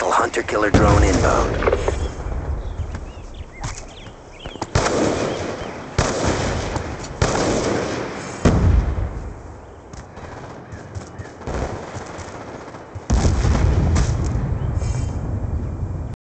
Hostile hunter-killer drone inbound.